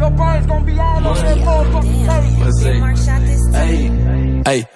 Your brain's gonna be. Hey, hey.